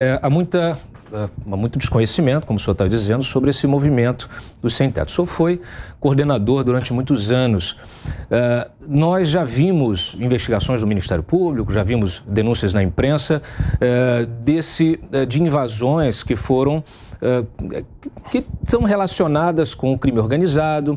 É, há, muita, é, muito desconhecimento, como o senhor está dizendo, sobre esse movimento do sem-teto. O senhor foi coordenador durante muitos anos. É, nós já vimos investigações do Ministério Público, já vimos denúncias na imprensa é, desse, é, de invasões que foram é, que são relacionadas com o crime organizado,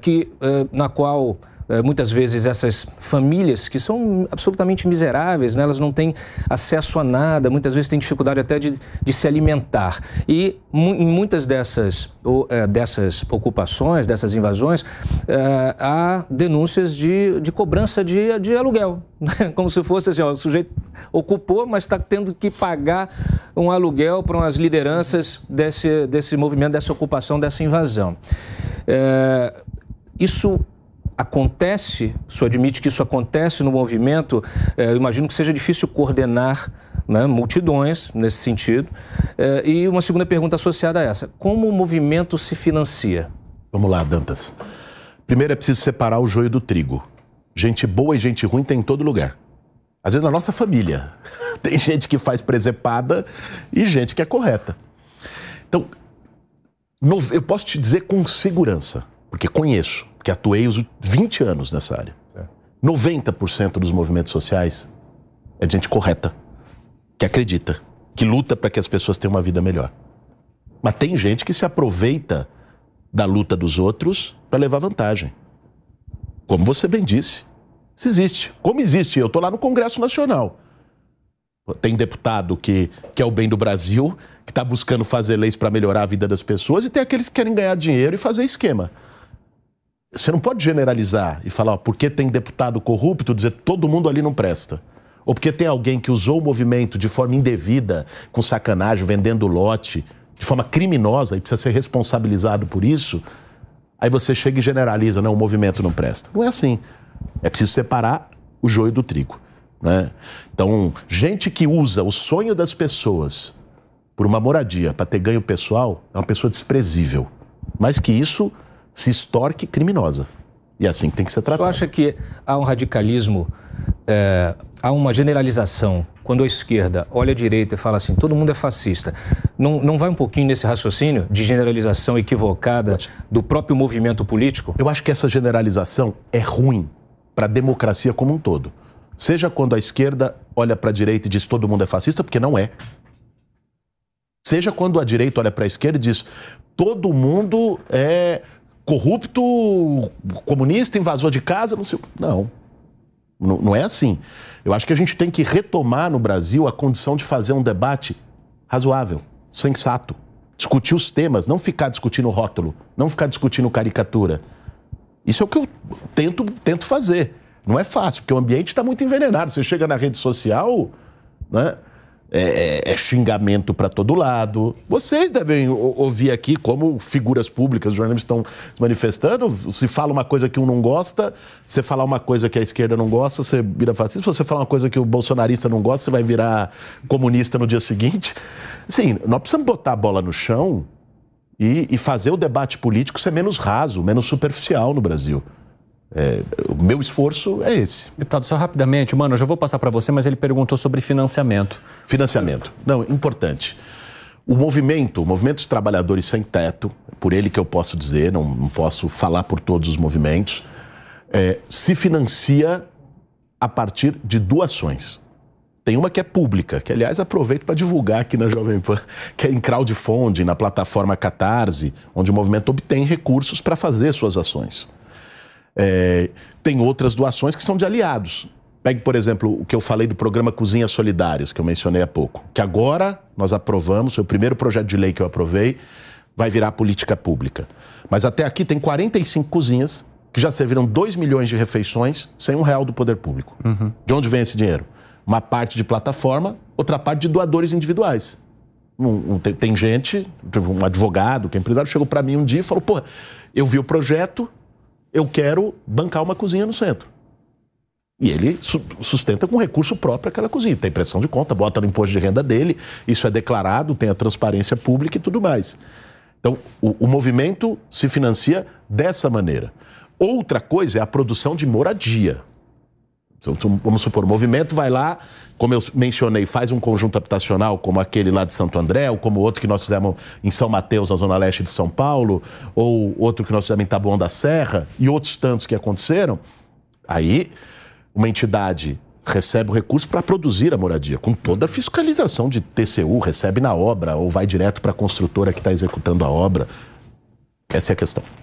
que, na qual muitas vezes essas famílias que são absolutamente miseráveis, né? elas não têm acesso a nada, muitas vezes têm dificuldade até de, de se alimentar. E em muitas dessas, ou, é, dessas ocupações, dessas invasões, é, há denúncias de, de cobrança de, de aluguel. Né? Como se fosse assim, ó, o sujeito ocupou, mas está tendo que pagar um aluguel para umas lideranças desse, desse movimento, dessa ocupação, dessa invasão. É, isso acontece, o senhor admite que isso acontece no movimento, é, eu imagino que seja difícil coordenar né, multidões nesse sentido. É, e uma segunda pergunta associada a essa: como o movimento se financia? Vamos lá, Dantas. Primeiro é preciso separar o joio do trigo. Gente boa e gente ruim tem em todo lugar. Às vezes na nossa família. Tem gente que faz presepada e gente que é correta. Então, eu posso te dizer com segurança porque conheço, porque atuei os 20 anos nessa área. É. 90% dos movimentos sociais é de gente correta, que acredita, que luta para que as pessoas tenham uma vida melhor. Mas tem gente que se aproveita da luta dos outros para levar vantagem. Como você bem disse, isso existe. Como existe? Eu estou lá no Congresso Nacional. Tem deputado que quer o bem do Brasil, que está buscando fazer leis para melhorar a vida das pessoas, e tem aqueles que querem ganhar dinheiro e fazer esquema. Você não pode generalizar e falar, ó, porque tem deputado corrupto, dizer todo mundo ali não presta. Ou porque tem alguém que usou o movimento de forma indevida, com sacanagem, vendendo lote, de forma criminosa e precisa ser responsabilizado por isso, aí você chega e generaliza, não, o movimento não presta. Não é assim. É preciso separar o joio do trigo. Né? Então, gente que usa o sonho das pessoas por uma moradia para ter ganho pessoal é uma pessoa desprezível. Mais que isso, se extorque criminosa. E é assim que tem que ser tratado. Você acha que há um radicalismo, é, há uma generalização, quando a esquerda olha a direita e fala assim, todo mundo é fascista, não, não vai um pouquinho nesse raciocínio de generalização equivocada do próprio movimento político? Eu acho que essa generalização é ruim para a democracia como um todo. Seja quando a esquerda olha para a direita e diz todo mundo é fascista, porque não é. Seja quando a direita olha para a esquerda e diz todo mundo é corrupto, comunista, invasor de casa, não sei. Não. não. Não é assim. Eu acho que a gente tem que retomar no Brasil a condição de fazer um debate razoável, sensato. Discutir os temas, não ficar discutindo rótulo, não ficar discutindo caricatura. Isso é o que eu tento, tento fazer. Não é fácil, porque o ambiente está muito envenenado. Você chega na rede social, né? É, é, é, xingamento para todo lado. Vocês devem ouvir aqui como figuras públicas, jornalistas estão se manifestando. Se fala uma coisa que um não gosta, você falar uma coisa que a esquerda não gosta, você vira fascista. Se você falar uma coisa que o bolsonarista não gosta, você vai virar comunista no dia seguinte. Sim, nós precisamos botar a bola no chão e, e fazer o debate político ser menos raso, menos superficial no Brasil. É, o meu esforço é esse. Deputado, só rapidamente, mano, eu já vou passar para você, mas ele perguntou sobre financiamento. Financiamento. Não, importante. O movimento, o movimento dos trabalhadores sem teto, por ele que eu posso dizer, não, não posso falar por todos os movimentos, é, se financia a partir de doações. Tem uma que é pública, que aliás aproveito para divulgar aqui na Jovem Pan, que é em crowdfunding, na plataforma Catarse, onde o movimento obtém recursos para fazer suas ações. É, tem outras doações que são de aliados. Pegue, por exemplo, o que eu falei do programa Cozinhas Solidárias, que eu mencionei há pouco, que agora nós aprovamos, foi o primeiro projeto de lei que eu aprovei, vai virar política pública. Mas até aqui tem 45 cozinhas que já serviram 2 milhões de refeições sem um real do poder público. Uhum. De onde vem esse dinheiro? Uma parte de plataforma, outra parte de doadores individuais. Um, um, tem, tem, gente, um advogado, que é empresário, chegou para mim um dia e falou: pô, eu vi o projeto, eu quero bancar uma cozinha no centro. E ele sustenta com recurso próprio aquela cozinha. Tem pressão de conta, bota no imposto de renda dele, isso é declarado, tem a transparência pública e tudo mais. Então, o, o movimento se financia dessa maneira. Outra coisa é a produção de moradia. Vamos supor, o movimento vai lá, como eu mencionei, faz um conjunto habitacional como aquele lá de Santo André, ou como outro que nós fizemos em São Mateus, na zona leste de São Paulo, ou outro que nós fizemos em Taboão da Serra, e outros tantos que aconteceram. Aí, uma entidade recebe o recurso para produzir a moradia, com toda a fiscalização de TCU, recebe na obra ou vai direto para a construtora que está executando a obra. Essa é a questão.